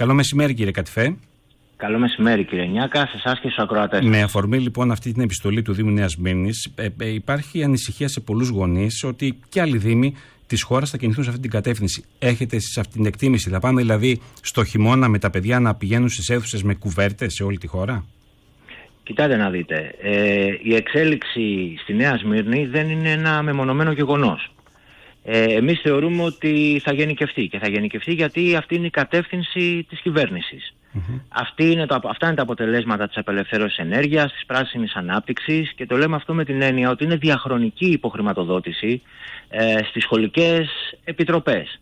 Καλό μεσημέρι κύριε Κατηφέ. Καλό μεσημέρι κύριε Νιάκα, σε εσάς και στους ακροατές. Με αφορμή λοιπόν αυτή την επιστολή του Δήμου Νέας Μήνης, ε, ε, υπάρχει ανησυχία σε πολλούς γονείς ότι και άλλοι Δήμοι της χώρας θα κινηθούν σε αυτή την κατεύθυνση. Έχετε εσείς αυτή την εκτίμηση, θα πάμε δηλαδή στο χειμώνα με τα παιδιά να πηγαίνουν στις αίθουσες με κουβέρτες σε όλη τη χώρα; Κοιτάτε να δείτε. Ε, η εξέλιξη στη Νέα Σμύρνη δεν είναι ένα μεμονωμένο γεγονός. Ε, εμείς θεωρούμε ότι θα γενικευτεί και θα γενικευτεί γιατί αυτή είναι η κατεύθυνση της κυβέρνησης. είναι το, αυτά είναι τα αποτελέσματα της απελευθέρωσης ενέργειας, της πράσινης ανάπτυξης και το λέμε αυτό με την έννοια ότι είναι διαχρονική υποχρηματοδότηση ε, στις σχολικές επιτροπές.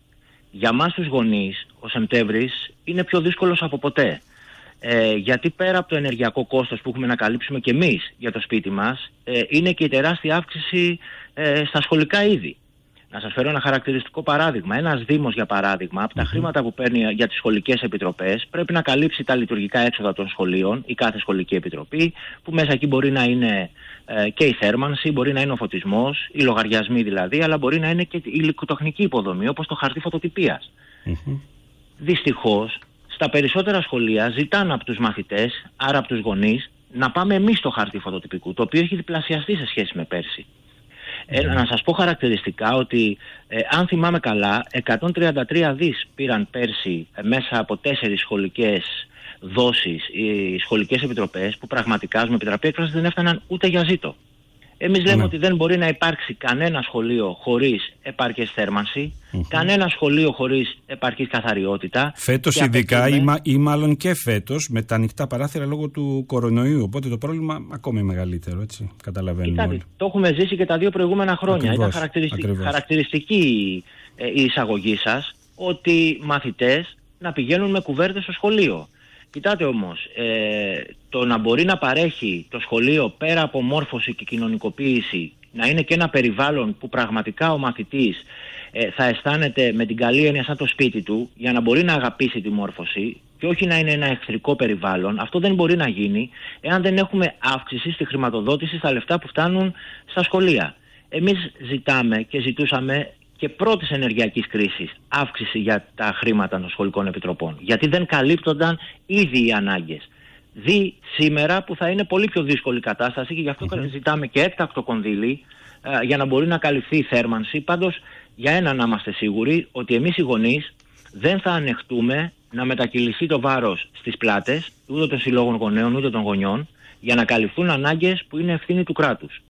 Για μας τους γονείς ο Σεπτέμβρης είναι πιο δύσκολος από ποτέ. Ε, γιατί πέρα από το ενεργειακό κόστος που έχουμε να καλύψουμε και εμείς για το σπίτι μας ε, είναι και η τεράστια αύξηση ε, στα σχολικά είδη. Να σας φέρω ένα χαρακτηριστικό παράδειγμα. Ένας Δήμος, για παράδειγμα, από τα χρήματα που παίρνει για τις σχολικές επιτροπές, πρέπει να καλύψει τα λειτουργικά έξοδα των σχολείων, η κάθε σχολική επιτροπή, που μέσα εκεί μπορεί να είναι ε, και η θέρμανση, μπορεί να είναι ο φωτισμός, οι λογαριασμοί δηλαδή, αλλά μπορεί να είναι και η υλικοτεχνική υποδομή, όπως το χαρτί φωτοτυπίας. Mm-hmm. Δυστυχώς, στα περισσότερα σχολεία ζητάνε από τους μαθητές, άρα από τους γονείς, να πάμε εμείς στο χαρτί φωτοτυπικού, το οποίο έχει διπλασιαστεί σε σχέση με πέρσι. Ε, να σας πω χαρακτηριστικά ότι ε, αν θυμάμαι καλά 133 δις πήραν πέρσι ε, μέσα από τέσσερις σχολικές δόσεις οι σχολικές επιτροπές που πραγματικά με επιτραπή έκφρασης δεν έφταναν ούτε για ζήτο. Εμείς λέμε ναι. ότι δεν μπορεί να υπάρξει κανένα σχολείο χωρίς επάρκειες κανένα σχολείο χωρίς επαρκής καθαριότητα. Φέτος ειδικά ή, ή, μάλλον και φέτος με τα ανοιχτά παράθυρα λόγω του κορονοϊού, οπότε το πρόβλημα ακόμη μεγαλύτερο, έτσι καταλαβαίνουμε Κοιτάτε, όλοι. Το έχουμε ζήσει και τα δύο προηγούμενα χρόνια. Ήταν χαρακτηριστική ε, η εισαγωγή σας ότι μαθητές να πηγαίνουν με κουβέρτες στο σχολείο. Κοιτάτε όμως, ε, το να μπορεί να παρέχει το σχολείο πέρα από μόρφωση και κοινωνικοποίηση να είναι και ένα περιβάλλον που πραγματικά ο μαθητής ε, θα αισθάνεται με την καλή έννοια σαν το σπίτι του για να μπορεί να αγαπήσει τη μόρφωση και όχι να είναι ένα εχθρικό περιβάλλον, αυτό δεν μπορεί να γίνει εάν δεν έχουμε αύξηση στη χρηματοδότηση στα λεφτά που φτάνουν στα σχολεία. Εμείς ζητάμε και ζητούσαμε και πρώτης ενεργειακής κρίσης αύξηση για τα χρήματα των σχολικών επιτροπών. Γιατί δεν καλύπτονταν ήδη οι ανάγκες. Δι σήμερα που θα είναι πολύ πιο δύσκολη η κατάσταση και γι' αυτο ζητάμε και έκτακτο κονδύλι ε, για να μπορεί να καλυφθεί η θέρμανση. Πάντως, για ένα να είμαστε σίγουροι ότι εμείς οι γονείς δεν θα ανεχτούμε να μετακυληθεί το βάρος στις πλάτες ούτε των συλλόγων γονέων ούτε των γονιών για να καλυφθούν ανάγκες που είναι ευθύνη του κράτους.